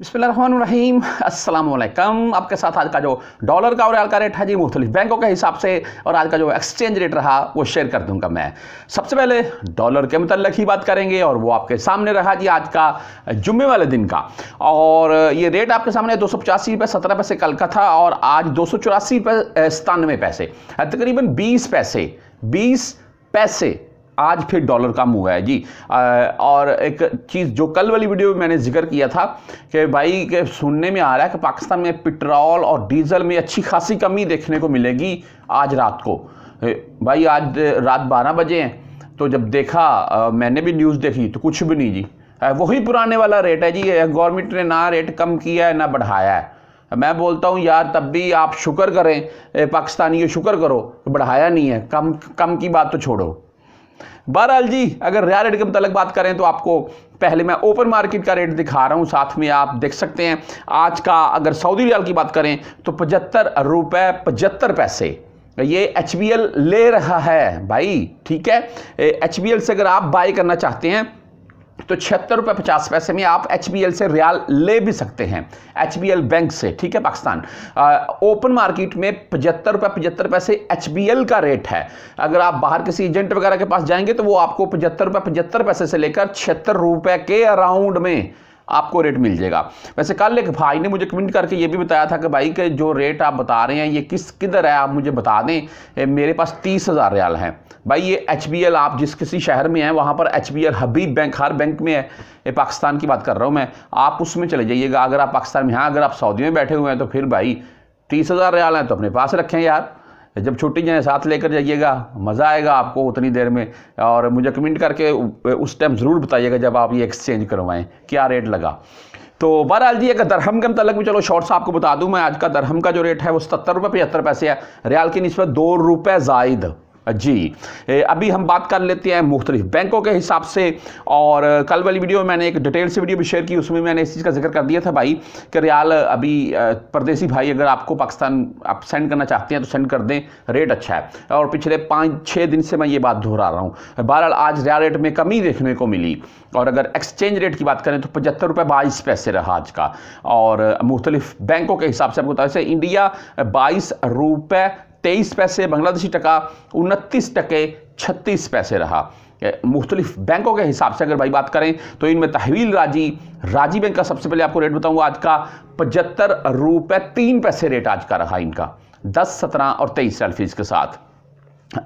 अस्सलाम वालेकुम आपके साथ आज का जो डॉलर का और रियाल का रेट है जी, मुख्तलिफ़ बैंकों के हिसाब से, और आज का जो एक्सचेंज रेट रहा, वो शेयर कर दूँगा मैं। सबसे पहले डॉलर के मतलब ही बात करेंगे, और वो आपके सामने रहा जी आज का जुम्मे वाले दिन का। और ये रेट आपके सामने दो सौ पचासी रुपये सत्रह पैसे कल का था, और आज दो सौ चौरासी रुपये सतानवे पैसे, तकरीबन बीस पैसे बीस पैसे आज फिर डॉलर कम हुआ है, जी। और एक चीज़ जो कल वाली वीडियो में मैंने ज़िक्र किया था कि भाई, के सुनने में आ रहा है कि पाकिस्तान में पेट्रोल और डीजल में अच्छी खासी कमी देखने को मिलेगी आज रात को। भाई, आज रात बारह बजे हैं तो जब देखा मैंने भी न्यूज़ देखी तो कुछ भी नहीं जी। वही पुराने वाला रेट है जी गवर्नमेंट ने ना रेट कम किया है, ना बढ़ाया है। मैं बोलता हूँ, यार, तब भी आप शुक्र करें पाकिस्तानी शुक्र करो बढ़ाया नहीं है, कम कम की बात तो छोड़ो। बहरहाल जी, अगर रिया रेट के मतलब बात करें तो आपको पहले मैं ओपन मार्केट का रेट दिखा रहा हूँ, साथ में आप देख सकते हैं, आज का अगर सऊदी रियाल की बात करें तो पचहत्तर रुपए, पचहत्तर पैसे, ये एचबीएल ले रहा है भाई, ठीक है? एचबीएल से अगर आप बाई करना चाहते हैं तो छिहत्तर रुपये पचास पैसे में आप HBL से रियाल ले भी सकते हैं HBL बैंक से, ठीक है, पाकिस्तान। ओपन मार्केट में पचहत्तर रुपये पचहत्तर पैसे HBL का रेट है। अगर आप बाहर किसी एजेंट वगैरह के पास जाएँगे तो वो आपको पचहत्तर रुपये पचहत्तर पैसे से लेकर छिहत्तर रुपये के अराउंड में आपको रेट मिल जाएगा। वैसे कल एक भाई ने मुझे कमेंट करके ये भी बताया था कि भाई के जो रेट आप बता रहे हैं, ये किस, किधर है, आप मुझे बता दें मेरे पास तीस हज़ार रियाल हैं। भाई ये HBL आप जिस किसी शहर में हैं, वहाँ पर एचबीएल हबीब बैंक हर बैंक में है। ये पाकिस्तान की बात कर रहा हूँ मैं। आप उसमें चले जाइएगा। अगर आप पाकिस्तान में यहाँ अगर आप सऊदी में बैठे हुए हैं तो फिर भाई तीस हज़ार रियाल हैं तो अपने पास रखें यार। जब छुट्टी जाए, साथ लेकर जाइएगा, मज़ा आएगा आपको उतनी देर में। और मुझे कमेंट करके उस टाइम ज़रूर बताइएगा जब आप ये एक्सचेंज करवाएँ, क्या रेट लगा। तो बहरहाल जी अगर दरहम के मतलब भी चलो शॉर्ट्स आपको बता दूँ मैं, आज का दरहम का जो रेट है वो सत्तर रुपये पचहत्तर पैसे है। रियाल की नस्बत दो रुपये जायद। जी। अभी हम बात कर लेते हैं मुख्तलिफ़ बैंकों के हिसाब से, और कल वाली वीडियो में मैंने एक डिटेल से वीडियो भी शेयर की, उसमें मैंने इस चीज़ का ज़िक्र कर दिया था भाई, कि रियाल अभी परदेसी भाई अगर आपको पाकिस्तान, आप सेंड करना चाहते हैं तो सेंड कर दें, रेट अच्छा है। और पिछले पाँच छः दिन से मैं ये बात दोहरा रहा हूँ। बहरहाल आज रियाल रेट में कमी देखने को मिली, और अगर एक्सचेंज रेट की बात करें तो पचहत्तर रुपये बाईस पैसे रहा आज का। और, मुख्तलिफ़ बैंकों के हिसाब से आपको बता इंडिया बाईस रुपये तेईस पैसे, बांग्लादेशी टका, उनतीस टके, छत्तीस पैसे रहा। मुख्तलिफ़ बैंकों के हिसाब से अगर भाई बात करें तो इनमें तहवील राज़ी राज़ी बैंक का सबसे पहले आपको रेट बताऊँगा आज का। पचहत्तर रुपये तीन पैसे रेट आज का रहा इनका। दस, सत्रह और तेईस सेल्फीज के साथ।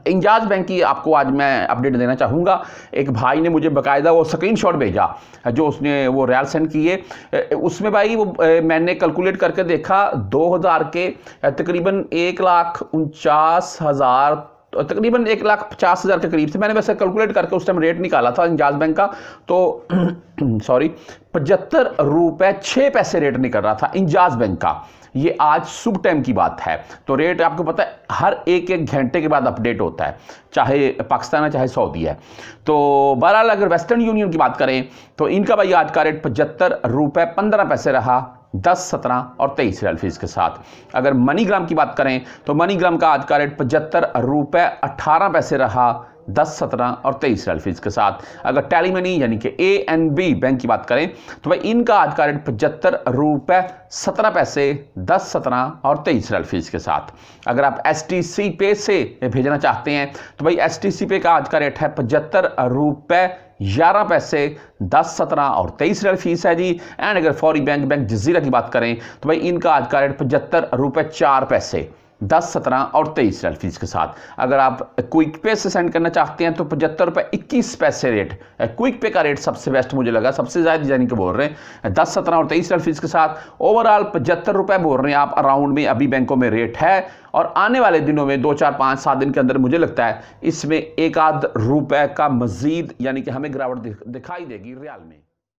इंजाज बैंक की आपको आज मैं अपडेट देना चाहूँगा। एक भाई ने मुझे बकायदा वो स्क्रीन शॉट भेजा, जो उसने वो रैल सेंड किए उसमें भाई वो मैंने कैलकुलेट करके देखा 2000 के, तकरीबन एक लाख उनचास हज़ार तकरीबन एक लाख पचास हज़ार के करीब से। मैंने वैसे कैलकुलेट करके उस टाइम रेट निकाला था इंजाज बैंक का तो सॉरी पचहत्तर रुपये छः पैसे रेट निकल रहा था इंजाज बैंक का। ये आज सुबह टाइम की बात है। तो रेट आपको पता है, हर एक एक घंटे के बाद अपडेट होता है, चाहे पाकिस्तान है, चाहे सऊदी है। तो बहरहाल अगर वेस्टर्न यूनियन की बात करें तो इनका भाई आज का रेट पचहत्तर रुपये पंद्रह पैसे रहा। दस, सत्रह और तेईस रियल फ़ीस के साथ। अगर मनीग्राम की बात करें तो मनीग्राम का आज का रेट पचहत्तर रुपये अट्ठारह पैसे रहा दस, सत्रह और तेईस रियल फ़ीस के साथ। अगर टैली मनी यानी कि ए एन बी बैंक की बात करें तो भाई इनका आज का रेट पचहत्तर रुपये सत्रह पैसे, दस, सत्रह और तेईस रियल फ़ीस के साथ। अगर आप एस टी सी पे से भेजना चाहते हैं तो भाई एस टी सी पे का आज का रेट है पचहत्तर रुपये ग्यारह पैसे, दस, सत्रह और तेईस रेल फ़ीस है जी। एंड अगर फौरी बैंक बैंक जजीरा की बात करें तो भाई इनका आज का रेट पचहत्तर रुपये चार पैसे। दस, सत्रह और तेईस रियल फ़ीस के साथ। अगर आप क्विक पे से सेंड करना चाहते हैं तो पचहत्तर रुपये इक्कीस पैसे रेट क्विक पे का रेट सबसे बेस्ट मुझे लगा। सबसे ज़्यादा यानी कि बोल रहे हैं, दस, सत्रह और तेईस रियल फ़ीस के साथ। ओवरऑल पचहत्तर रुपये बोल रहे हैं आप अराउंड में अभी बैंकों में रेट है। और आने वाले दिनों में, दो, चार, पाँच, सात दिन के अंदर मुझे लगता है, इसमें एक आध रुपये का मजीद यानी कि हमें गिरावट दिखाई देगी रियाल में।